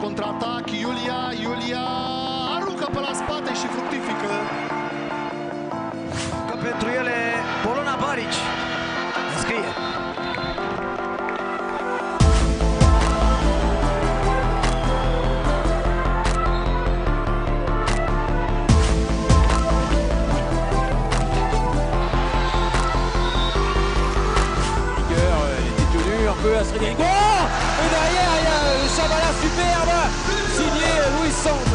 contraatac, Iulia, Iulia aruncă pe la spate și fructifică. Că pentru ele Polona Barici scrie. Elle était tenue un peu à se réveiller. A le Chabala superbe signé Louis Sand.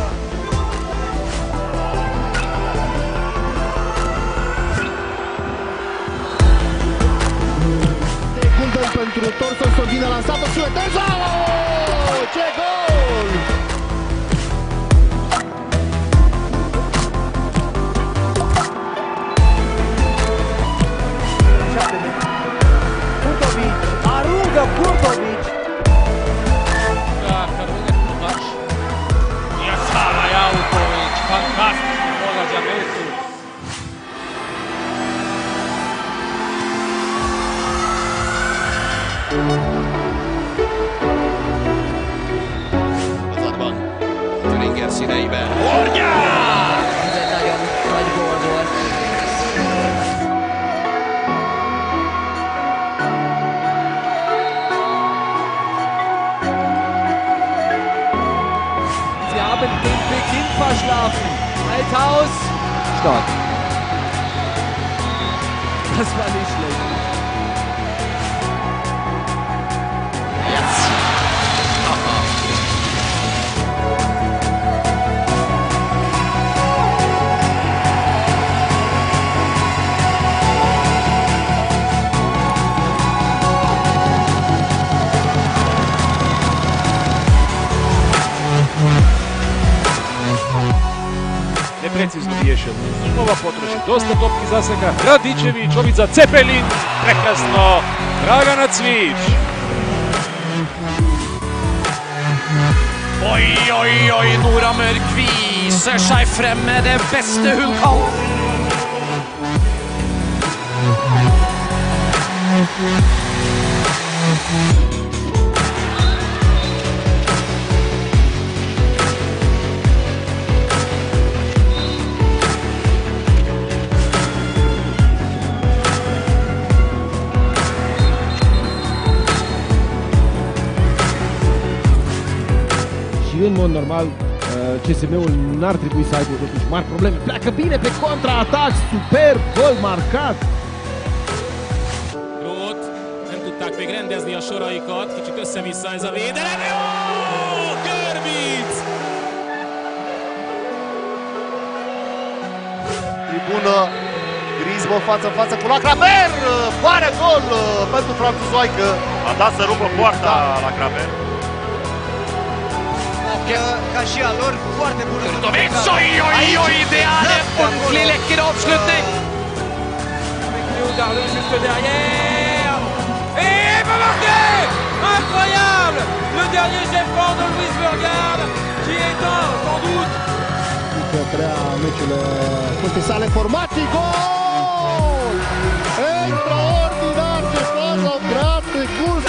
Secundă pentru Torson Sordina lansată suedeza! Ce gol! Sporting gets in Eibar. Orga! Sie haben den Beginn verschlafen. Althaus. Start. Das war nicht прецизно биеше Лузунова, потроши доста топки за сега. Радичевиќ, овид за Цепелин, прекрасно, Драгана Цвич. Oi, oi, oi, Nora Mørk viser seg frem med det beste hun kan. Thank you. În mod normal uh, CSM-ul n-ar trebui să aibă totuși mari probleme. Pleacă bine pe contraatac, super gol marcat. Rót, nem tudták még rendezni a soraikat, kicsit össze-vissza ez a védelem. Jó! Görbic! Tribună, Grisbo față în față cu Lacraver! Pare gol uh, pentru franțuzoaică. A dat să rupă poarta la Craver. Ca și a lor, foarte bună. Kurtovic, oi, oi, oi, det er en ordentlig lekker avslutning. Avec Léo Darleux juste derrière. Et il va marquer Incroyable Le dernier geste fort de Luis Burgard qui éteint sans doute Că crea meciurile Conte sale formații, gol! Extraordinar ce fază create Gulden și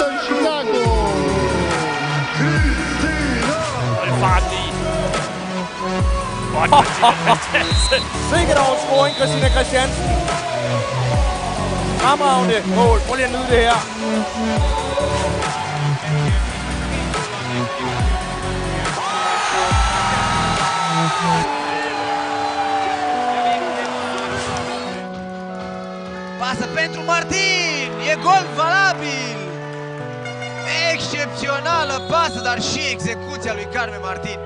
Sikkert overscoring, Christina Christiansen. Fremragende mål. Prøv lige at nyde det her. Pasă pentru Martin! E gol valabil! Excepțională pasă, dar și execuția lui Carmen Martin.